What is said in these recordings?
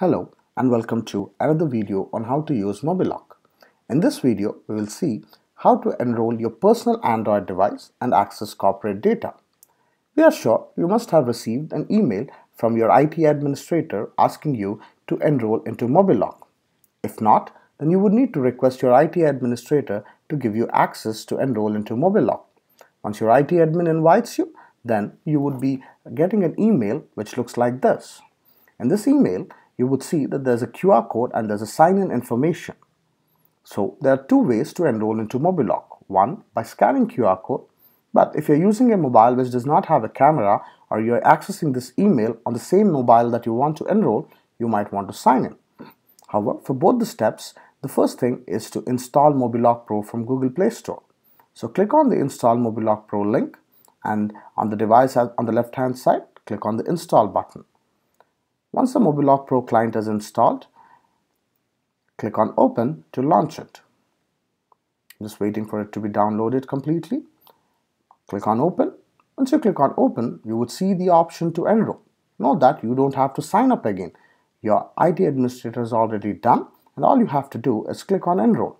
Hello and welcome to another video on how to use Mobilock. In this video, we will see how to enroll your personal Android device and access corporate data. We are sure you must have received an email from your IT administrator asking you to enroll into Mobilock. If not, then you would need to request your IT administrator to give you access to enroll into Mobilock. Once your IT admin invites you, then you would be getting an email which looks like this. In this email, you would see that there's a QR code and there's a sign-in information. So there are two ways to enroll into Mobilock. One, by scanning QR code, but if you're using a mobile which does not have a camera or you're accessing this email on the same mobile that you want to enroll, you might want to sign in. However, for both the steps, the first thing is to install Mobilock Pro from Google Play Store. So click on the Install Mobilock Pro link and on the device on the left hand side, click on the Install button. Once the Mobilock Pro client is installed, click on Open to launch it. Just waiting for it to be downloaded completely. Click on Open. Once you click on Open, you would see the option to enroll. Note that you don't have to sign up again. Your IT administrator is already done and all you have to do is click on Enroll.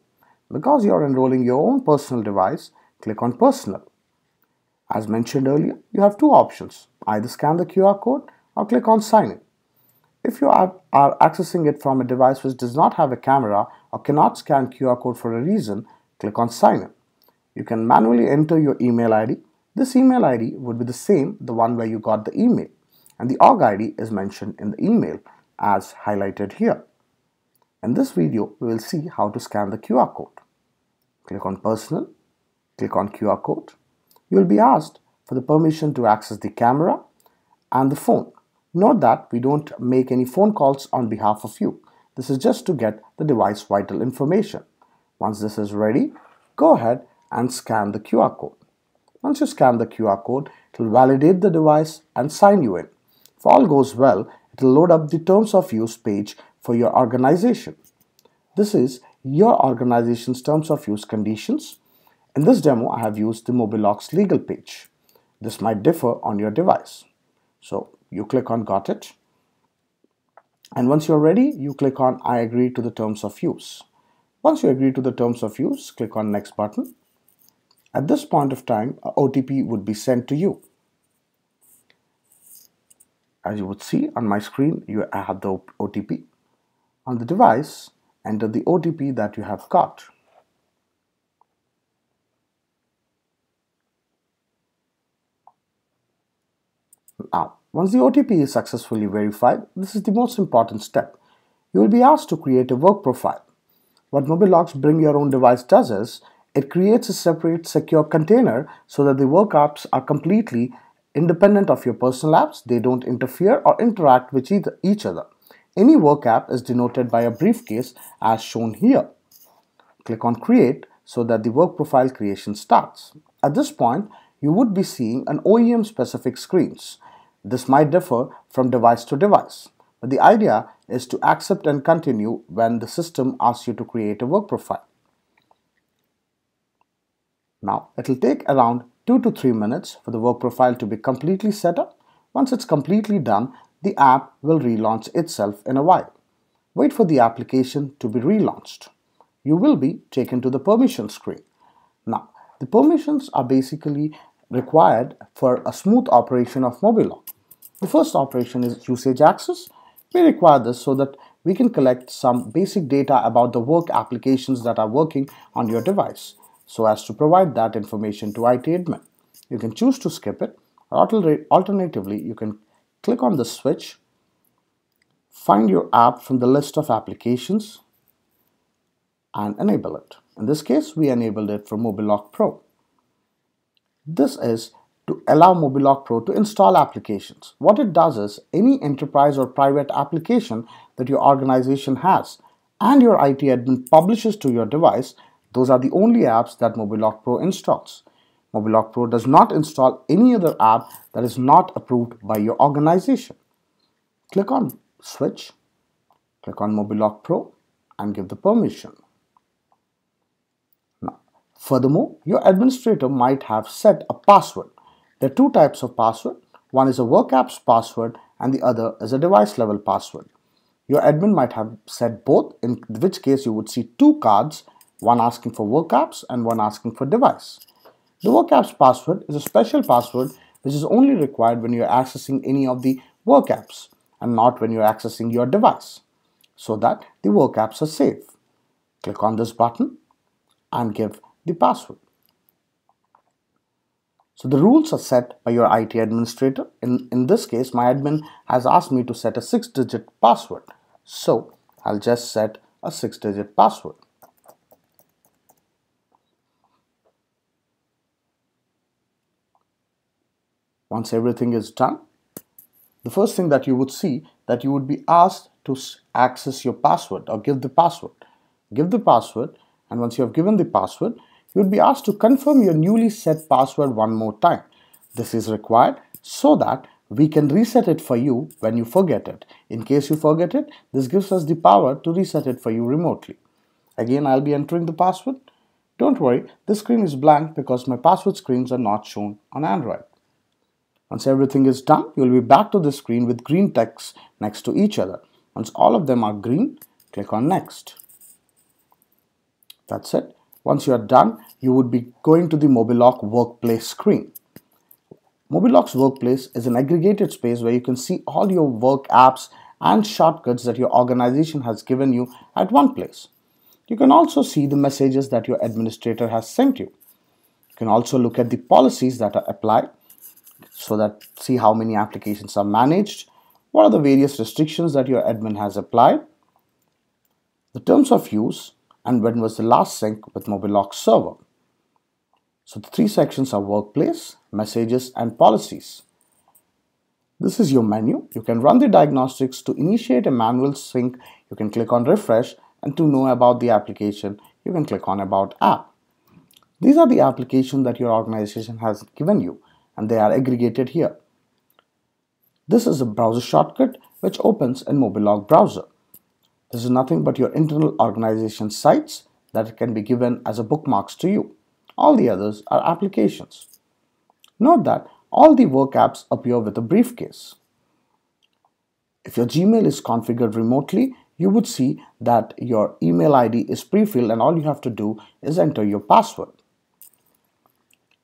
Because you're enrolling your own personal device, click on Personal. As mentioned earlier, you have two options. Either scan the QR code or click on Sign In. If you are, are accessing it from a device which does not have a camera or cannot scan QR code for a reason, click on sign in. You can manually enter your email ID. This email ID would be the same, the one where you got the email. And the org ID is mentioned in the email as highlighted here. In this video, we will see how to scan the QR code. Click on personal, click on QR code. You will be asked for the permission to access the camera and the phone. Note that we don't make any phone calls on behalf of you. This is just to get the device vital information. Once this is ready, go ahead and scan the QR code. Once you scan the QR code, it will validate the device and sign you in. If all goes well, it will load up the terms of use page for your organization. This is your organization's terms of use conditions. In this demo, I have used the Mobilock's legal page. This might differ on your device. So you click on got it. And once you're ready you click on I agree to the terms of use. Once you agree to the terms of use click on next button. At this point of time a OTP would be sent to you. As you would see on my screen you have the OTP on the device enter the OTP that you have got now once the OTP is successfully verified, this is the most important step. You will be asked to create a work profile. What Mobilock's Bring Your Own Device does is, it creates a separate secure container so that the work apps are completely independent of your personal apps. They don't interfere or interact with each other. Any work app is denoted by a briefcase as shown here. Click on Create so that the work profile creation starts. At this point, you would be seeing an OEM specific screens. This might differ from device to device, but the idea is to accept and continue when the system asks you to create a work profile. Now, it will take around 2 to 3 minutes for the work profile to be completely set up. Once it's completely done, the app will relaunch itself in a while. Wait for the application to be relaunched. You will be taken to the permission screen. Now, the permissions are basically required for a smooth operation of Mobilock. The first operation is usage access. We require this so that we can collect some basic data about the work applications that are working on your device so as to provide that information to IT admin. You can choose to skip it or alternatively you can click on the switch, find your app from the list of applications and enable it. In this case, we enabled it for Mobilock Pro. This is to allow Mobilock Pro to install applications. What it does is any enterprise or private application that your organization has and your IT admin publishes to your device, those are the only apps that Mobilock Pro installs. Mobilock Pro does not install any other app that is not approved by your organization. Click on Switch, click on Mobilock Pro and give the permission. Now, furthermore, your administrator might have set a password there are two types of password. One is a work app's password and the other is a device level password. Your admin might have set both, in which case you would see two cards, one asking for work apps and one asking for device. The work apps password is a special password which is only required when you're accessing any of the work apps and not when you're accessing your device so that the work apps are safe. Click on this button and give the password. So the rules are set by your IT administrator. In, in this case, my admin has asked me to set a six digit password. So I'll just set a six digit password. Once everything is done, the first thing that you would see that you would be asked to access your password or give the password. Give the password and once you have given the password, you would be asked to confirm your newly set password one more time. This is required so that we can reset it for you when you forget it. In case you forget it, this gives us the power to reset it for you remotely. Again, I'll be entering the password. Don't worry, this screen is blank because my password screens are not shown on Android. Once everything is done, you'll be back to the screen with green text next to each other. Once all of them are green, click on next. That's it. Once you are done, you would be going to the Mobilock Workplace screen. Mobilock's Workplace is an aggregated space where you can see all your work apps and shortcuts that your organization has given you at one place. You can also see the messages that your administrator has sent you. You can also look at the policies that are applied so that see how many applications are managed, what are the various restrictions that your admin has applied, the terms of use, and when was the last sync with Mobilock server. So the three sections are workplace, messages, and policies. This is your menu. You can run the diagnostics to initiate a manual sync. You can click on refresh and to know about the application, you can click on about app. These are the applications that your organization has given you and they are aggregated here. This is a browser shortcut which opens in Mobilock browser. This is nothing but your internal organization sites that can be given as a bookmarks to you. All the others are applications. Note that all the work apps appear with a briefcase. If your Gmail is configured remotely, you would see that your email ID is pre-filled and all you have to do is enter your password.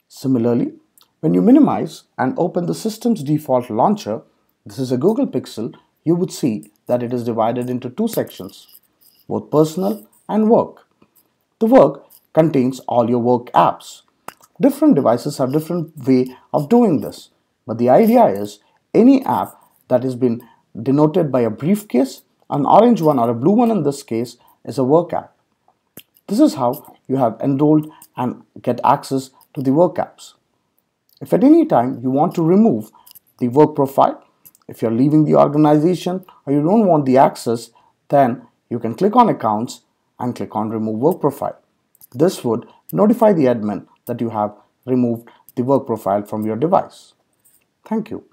Similarly, when you minimize and open the system's default launcher, this is a Google Pixel, you would see that it is divided into two sections, both personal and work. The work contains all your work apps. Different devices have different way of doing this, but the idea is any app that has been denoted by a briefcase, an orange one or a blue one in this case is a work app. This is how you have enrolled and get access to the work apps. If at any time you want to remove the work profile, if you're leaving the organization or you don't want the access, then you can click on accounts and click on remove work profile. This would notify the admin that you have removed the work profile from your device. Thank you.